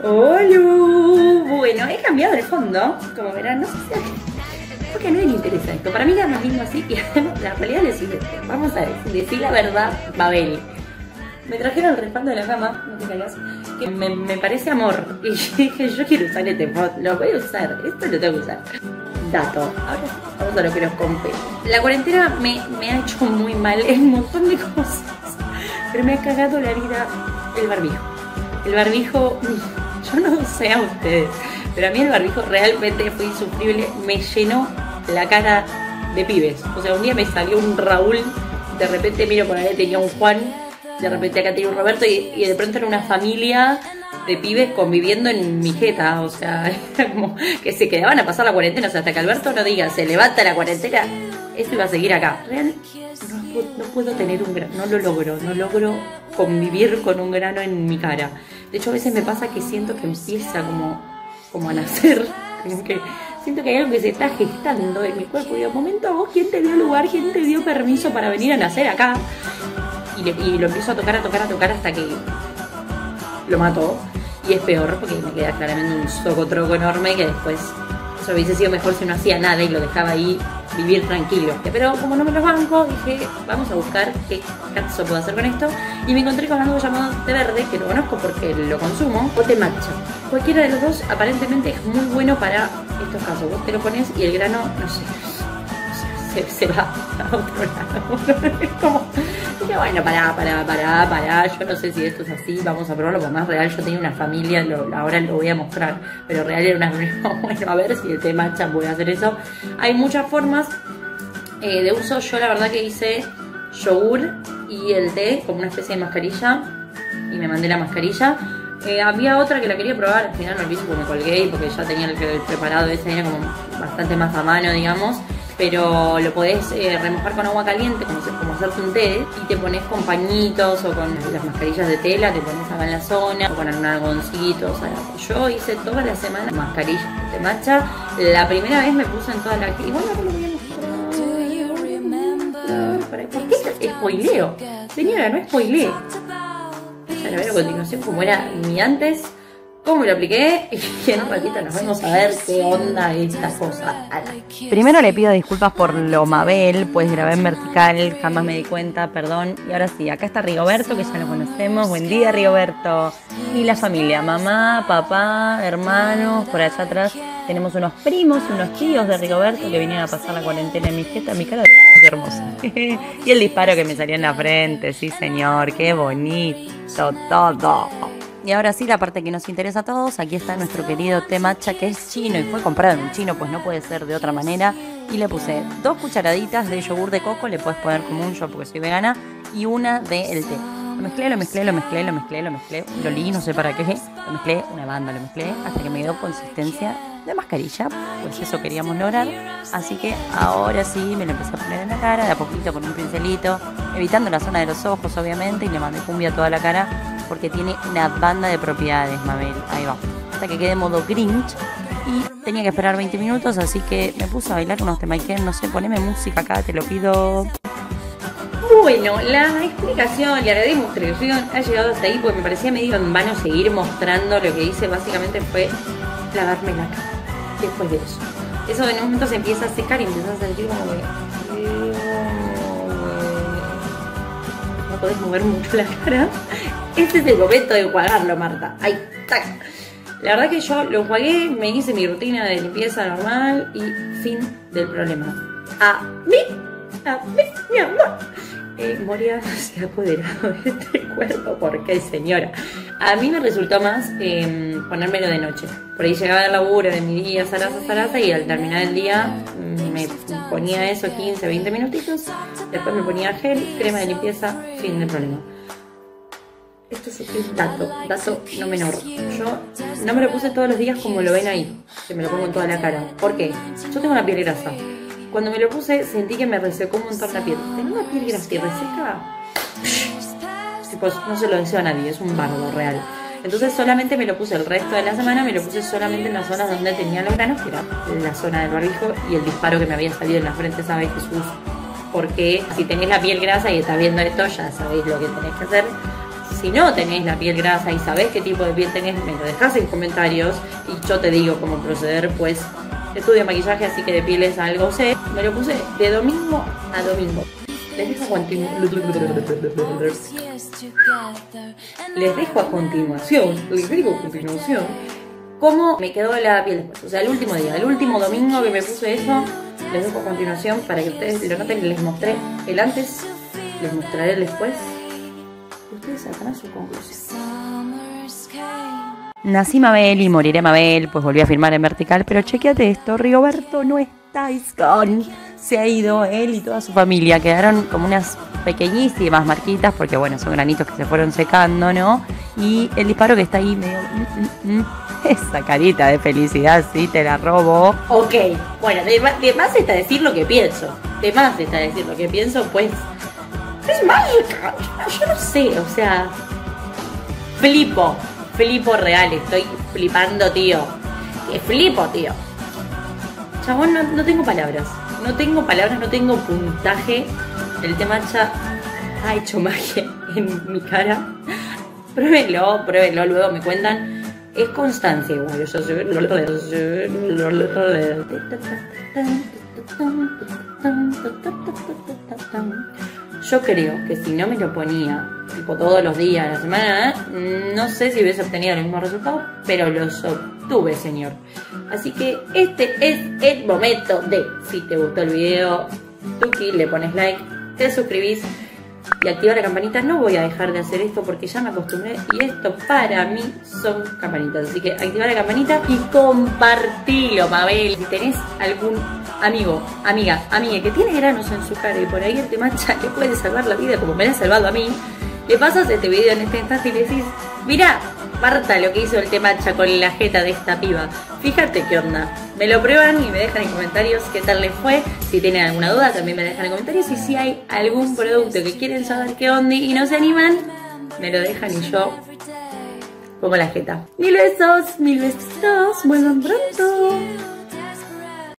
Hola. Bueno, he cambiado el fondo, como verán, no sé si porque a nadie le interesa esto. Para mí era más lindo así y la realidad es siguiente. Vamos a ver, decir la verdad, Babel. Me trajeron el respaldo de la cama, no te callas, que me, parece amor. Y dije, yo quiero usar este fondo, lo voy a usar, esto lo tengo que usar. Dato, ahora vamos a lo que nos compete. La cuarentena me, me ha hecho muy mal en un montón de cosas, pero me ha cagado la vida el barbijo. El barbijo, yo no sé a ustedes, pero a mí el barbijo realmente fue insufrible, me llenó la cara de pibes. O sea, un día me salió un Raúl, de repente miro por ahí tenía un Juan, de repente acá tenía un Roberto y, de pronto era una familia de pibes conviviendo en mi jeta, o sea, como que se quedaban a pasar la cuarentena, o sea, hasta que Alberto no diga, se levanta la cuarentena, esto iba a seguir acá. Real, no, pu- no puedo tener un grano, no lo logro, no logro convivir con un grano en mi cara. De hecho, a veces me pasa que siento que empieza como, como a nacer, como que siento que hay algo que se está gestando en mi cuerpo. Y de momento, vos, ¿quién te dio lugar? ¿Quién te dio permiso para venir a nacer acá? Y, le- y lo empiezo a tocar, a tocar, a tocar hasta que lo mató. Y es peor porque me queda claramente un socotroco enorme que después eso hubiese sido mejor si no hacía nada y lo dejaba ahí vivir tranquilo. Pero como no me lo banco, dije, vamos a buscar qué caso puedo hacer con esto. Y me encontré con algo llamado té verde, que lo conozco porque lo consumo, o té matcha. Cualquiera de los dos aparentemente es muy bueno para estos casos. Vos te lo pones y el grano, no sé, se, va a otro lado. dije, bueno, pará, pará, pará, pará, yo no sé si esto es así, vamos a probarlo, porque más real yo tenía una familia, ahora lo voy a mostrar, pero real era una bueno, a ver si el té matcha puede hacer eso. Hay muchas formas eh, de uso, yo la verdad que hice yogur y el té como una especie de mascarilla, y me mandé la mascarilla. Eh, había otra que la quería probar, al final no lo hice porque me colgué y porque ya tenía el, el preparado ese, era como bastante más a mano, digamos. Pero lo podés eh, remojar con agua caliente, como, como hacerte un té, y te pones con pañitos o con las mascarillas de tela, te pones acá en la zona, o con algún algoncito. O sea, yo hice toda la semana mascarilla de matcha. La primera vez me puse en toda la. Igual no lo voy a mostrar. ¿Para ¿Por qué spoileo? Señora, no spoileé. Ya la ver a continuación cómo era mi antes, cómo lo apliqué y en un nos vamos a ver qué onda esta cosa. Primero le pido disculpas por lo Mabel, pues grabé en vertical, jamás me di cuenta, perdón. Y ahora sí, acá está Rigoberto, que ya lo conocemos. Buen día, Rigoberto. Y la familia, mamá, papá, hermanos, por allá atrás tenemos unos primos, unos tíos de Rigoberto que vinieron a pasar la cuarentena en mi jeta, mi cara de hermosa. y el disparo que me salió en la frente, sí señor, qué bonito todo. Y ahora sí, la parte que nos interesa a todos, aquí está nuestro querido té matcha que es chino y fue comprado en un chino, pues no puede ser de otra manera. Y le puse dos cucharaditas de yogur de coco, le puedes poner como un yo porque soy vegana, y una de el té. Lo mezclé, lo mezclé, lo mezclé, lo mezclé, lo mezclé, lo lié, no sé para qué, lo mezclé, una banda lo mezclé, hasta que me dio consistencia de mascarilla, pues eso queríamos lograr. Así que ahora sí me lo empecé a poner en la cara, de a poquito con un pincelito, evitando la zona de los ojos obviamente, y le mandé cumbia a toda la cara, porque tiene una banda de propiedades, Mabel. Ahí va. Hasta que quede modo Grinch. Y tenía que esperar 20 minutos, así que me puse a bailar unos temaiken, no sé, poneme música acá, te lo pido. Bueno, la explicación, la demostración ha llegado hasta ahí porque me parecía medio en vano seguir mostrando lo que hice. Básicamente fue lavarme la cara después de eso. Eso en un momento se empieza a secar y empiezas a sentir como que. No podés mover mucho la cara. Este es el momento de enjuagarlo, Marta. Ahí, tac. La verdad que yo lo enjuagué, me hice mi rutina de limpieza normal y fin del problema. A mí, a mí, mi amor. Eh, Moria se ha apoderado de este cuerpo porque señora. A mí me resultó más eh, ponérmelo de noche. Por ahí llegaba del laburo de mi día, zaraza, zaraza, y al terminar el día mm, me ponía eso 15, 20 minutitos. Después me ponía gel, crema de limpieza, fin del problema. Esto es un dato, dato no menor. Yo no me lo puse todos los días como lo ven ahí, que me lo pongo en toda la cara. ¿Por qué? Yo tengo una piel grasa. Cuando me lo puse sentí que me resecó un montón la piel. Tener una piel grasa y reseca, tipo, no se lo deseo a nadie, es un bardo real. Entonces solamente me lo puse el resto de la semana, me lo puse solamente en las zonas donde tenía los granos, que era la zona del barbijo y el disparo que me había salido en la frente, ¿sabes Jesús? Porque si tenés la piel grasa y estás viendo esto, ya sabéis lo que tenés que hacer Si no tenés la piel grasa y sabés qué tipo de piel tenés, me lo dejás en comentarios y yo te digo cómo proceder, pues estudio maquillaje, así que de pieles algo sé. Me lo puse de domingo a domingo. Les dejo les dejo a continuación, les dejo a continuación, cómo me quedó la piel después. O sea, el último día, el último domingo que me puse eso, les dejo a continuación para que ustedes lo noten. Les mostré el antes, les mostraré el después. Ustedes sacarán su conclusión. Nací Mabel y moriré Mabel, pues volví a firmar en vertical, pero chequeate esto, Rigoberto no estáis con. Se ha ido él y toda su familia, quedaron como unas pequeñísimas marquitas, porque bueno, son granitos que se fueron secando, ¿no? Y el disparo que está ahí medio... Mm, mm, mm, esa carita de felicidad, sí, te la robo. Ok, bueno, de, más está decir lo que pienso. De más está decir lo que pienso, pues... Es mágica. Yo no sé, o sea... Flipo flipo real, estoy flipando, tío. Que flipo, tío. Chabón, no, tengo palabras. No tengo palabras, no tengo puntaje. El tema ya ha hecho magia en mi cara. Pruébelo, pruébelo, luego me cuentan. Es constancia igual. Yo creo que si no me lo ponía, tipo todos los días de la semana, no sé si hubiese obtenido el mismo resultado, pero los obtuve, señor. Así que este es el momento de, si te gustó el video, tuki, le pones like, te suscribís y activa la campanita. No voy a dejar de hacer esto porque ya me acostumbré y esto para mí son campanitas. Así que activa la campanita y compartilo, Mabel. Si tenés algún amigo, amiga, amiga que tiene granos en su cara y por ahí el te mancha, le puede salvar la vida como me la ha salvado a mí, le pasas este video en este instante y le decís, mira, Marta, lo que hizo el temacha con la jeta de esta piba. Fíjate qué onda. Me lo prueban y me dejan en comentarios qué tal les fue. Si tienen alguna duda, también me dejan en comentarios. Y si hay algún producto que quieren saber qué onda y no se animan, me lo dejan y yo pongo la jeta. Mil besos, mil besitos. Vuelvan pronto.